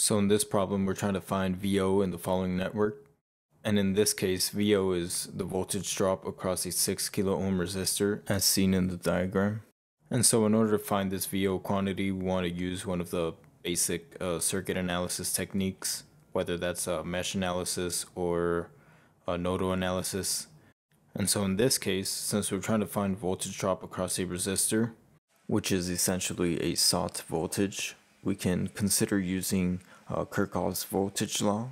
So in this problem, we're trying to find VO in the following network. And in this case, VO is the voltage drop across a 6 kilo ohm resistor as seen in the diagram. And so in order to find this VO quantity, we want to use one of the basic uh, circuit analysis techniques, whether that's a mesh analysis or a nodal analysis. And so in this case, since we're trying to find voltage drop across a resistor, which is essentially a sought voltage, we can consider using uh, Kirchhoff's voltage law.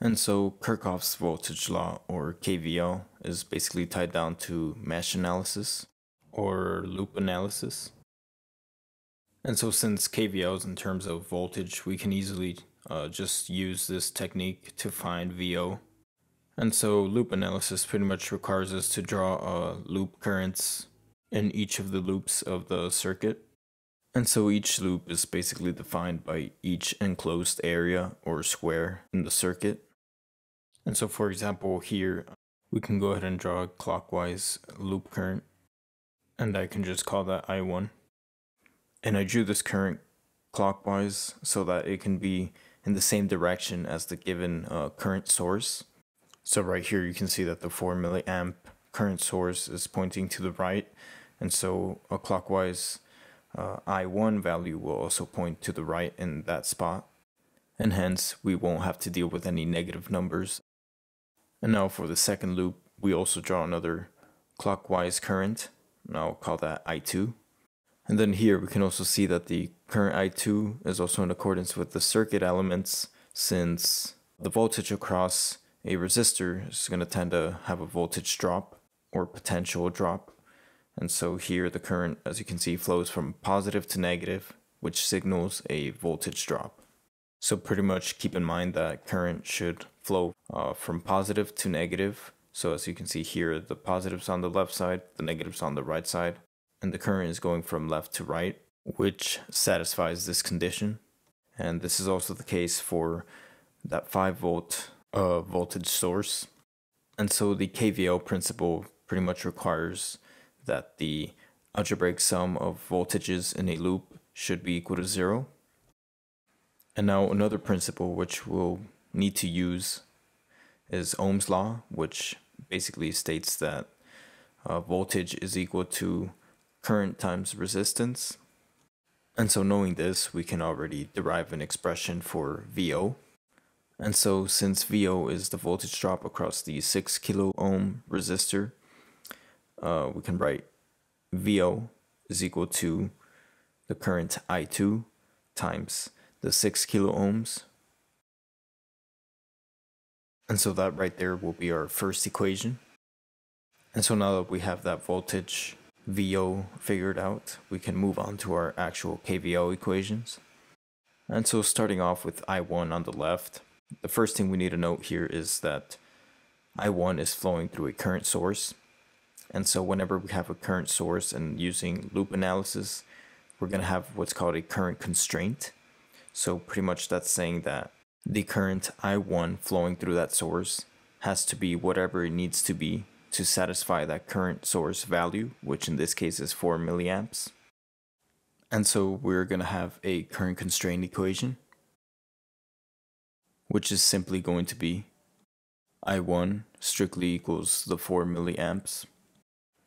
And so Kirchhoff's voltage law, or KVL, is basically tied down to mesh analysis or loop analysis. And so since KVL is in terms of voltage, we can easily uh, just use this technique to find VO. And so loop analysis pretty much requires us to draw uh, loop currents in each of the loops of the circuit. And so each loop is basically defined by each enclosed area or square in the circuit. And so for example here, we can go ahead and draw a clockwise loop current. And I can just call that I1. And I drew this current clockwise so that it can be in the same direction as the given uh, current source. So right here you can see that the 4 milliamp current source is pointing to the right. And so a clockwise uh, I1 value will also point to the right in that spot, and hence we won't have to deal with any negative numbers. And now for the second loop, we also draw another clockwise current, and I'll call that I2. And then here we can also see that the current I2 is also in accordance with the circuit elements since the voltage across a resistor is going to tend to have a voltage drop or potential drop. And so here the current, as you can see, flows from positive to negative, which signals a voltage drop. So pretty much keep in mind that current should flow uh, from positive to negative. So as you can see here, the positive's on the left side, the negative's on the right side, and the current is going from left to right, which satisfies this condition. And this is also the case for that 5 volt uh, voltage source. And so the KVL principle pretty much requires that the algebraic sum of voltages in a loop should be equal to zero. And now another principle which we'll need to use is Ohm's law, which basically states that uh, voltage is equal to current times resistance. And so knowing this, we can already derive an expression for VO. And so since VO is the voltage drop across the 6 kilo ohm resistor, uh, we can write VO is equal to the current I2 times the 6 kilo ohms. And so that right there will be our first equation. And so now that we have that voltage VO figured out, we can move on to our actual KVL equations. And so starting off with I1 on the left, the first thing we need to note here is that I1 is flowing through a current source and so whenever we have a current source and using loop analysis, we're going to have what's called a current constraint. So pretty much that's saying that the current I1 flowing through that source has to be whatever it needs to be to satisfy that current source value, which in this case is 4 milliamps. And so we're going to have a current constraint equation, which is simply going to be I1 strictly equals the 4 milliamps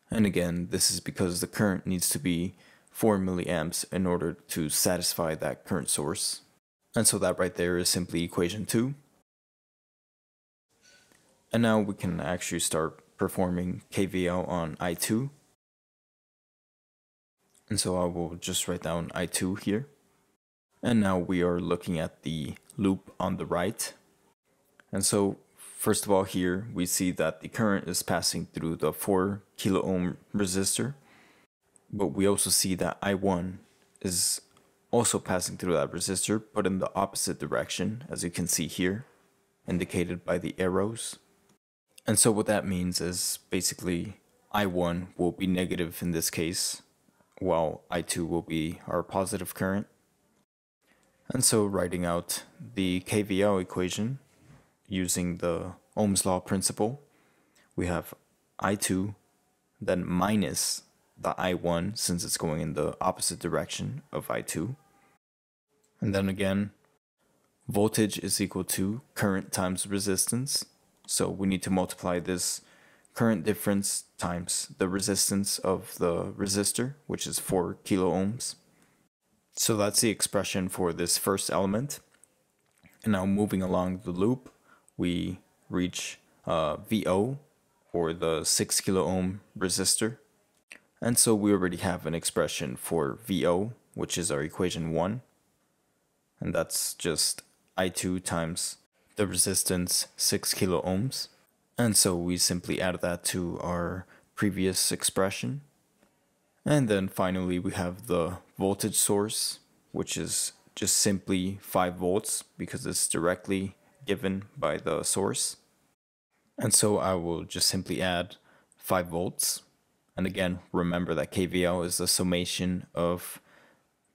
and again, this is because the current needs to be 4 milliamps in order to satisfy that current source. And so that right there is simply equation 2. And now we can actually start performing KVL on I2. And so I will just write down I2 here. And now we are looking at the loop on the right. And so First of all here we see that the current is passing through the 4 kilo ohm resistor but we also see that I1 is also passing through that resistor but in the opposite direction as you can see here indicated by the arrows. And so what that means is basically I1 will be negative in this case while I2 will be our positive current. And so writing out the KVL equation using the Ohm's law principle, we have I2, then minus the I1 since it's going in the opposite direction of I2. And then again, voltage is equal to current times resistance. So we need to multiply this current difference times the resistance of the resistor, which is 4 kilo ohms. So that's the expression for this first element. And now moving along the loop, we reach uh, VO, or the 6 kilo ohm resistor. And so we already have an expression for VO, which is our equation 1. And that's just I2 times the resistance 6 kilo ohms. And so we simply add that to our previous expression. And then finally we have the voltage source, which is just simply 5 volts because it's directly given by the source. And so I will just simply add 5 volts. And again, remember that KVL is the summation of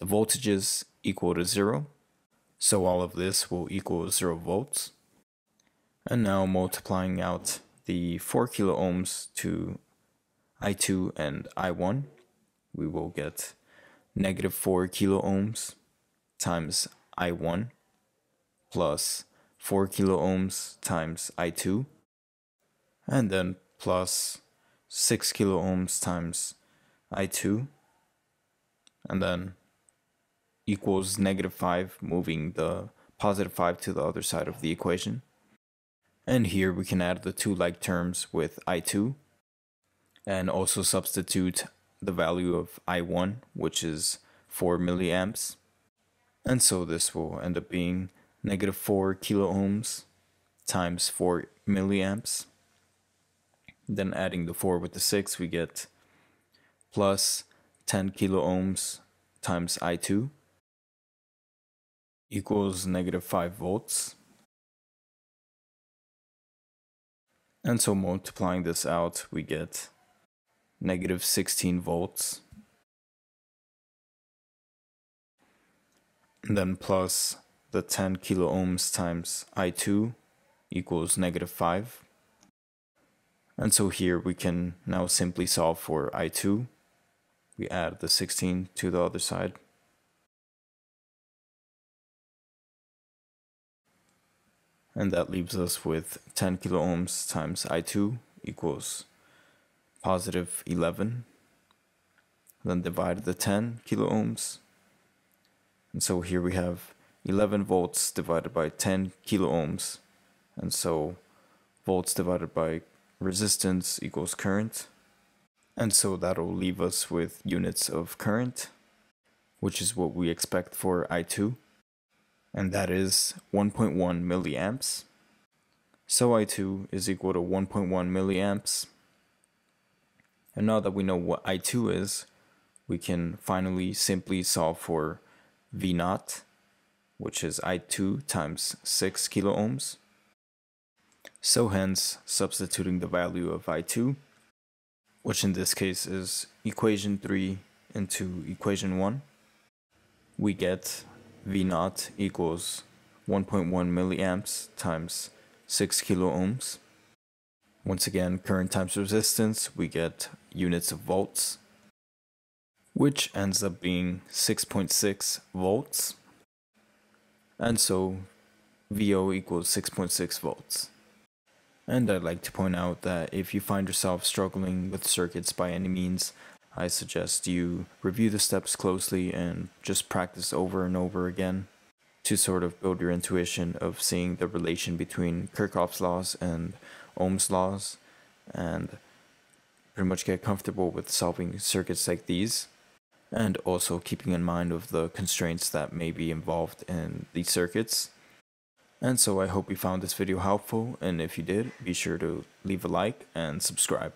the voltages equal to 0. So all of this will equal 0 volts. And now multiplying out the 4 kilo ohms to I2 and I1, we will get negative 4 kilo ohms times I1 plus 4 kilo ohms times I2 and then plus 6 kilo ohms times I2 and then equals negative 5 moving the positive 5 to the other side of the equation. And here we can add the two like terms with I2 and also substitute the value of I1 which is 4 milliamps. And so this will end up being negative 4 kilo ohms times 4 milliamps. Then adding the 4 with the 6 we get plus 10 kilo ohms times I2 equals negative 5 volts. And so multiplying this out, we get negative 16 volts. Then plus the 10 kilo ohms times I2 equals negative 5. And so here we can now simply solve for I2. We add the 16 to the other side. and that leaves us with 10 kilo ohms times I2 equals positive 11 then divide the 10 kilo ohms and so here we have 11 volts divided by 10 kilo ohms and so volts divided by resistance equals current and so that'll leave us with units of current which is what we expect for I2 and that is 1.1 milliamps. So I2 is equal to 1.1 milliamps. And now that we know what I2 is, we can finally simply solve for V naught, which is I2 times 6 kilo ohms. So hence, substituting the value of I2, which in this case is equation 3 into equation 1, we get V0 equals 1.1 milliamps times 6 kilo ohms. Once again, current times resistance, we get units of volts, which ends up being 6.6 volts. And so VO equals 6.6 volts. And I'd like to point out that if you find yourself struggling with circuits by any means, I suggest you review the steps closely and just practice over and over again to sort of build your intuition of seeing the relation between Kirchhoff's laws and Ohm's laws and pretty much get comfortable with solving circuits like these and also keeping in mind of the constraints that may be involved in these circuits. And so I hope you found this video helpful and if you did, be sure to leave a like and subscribe.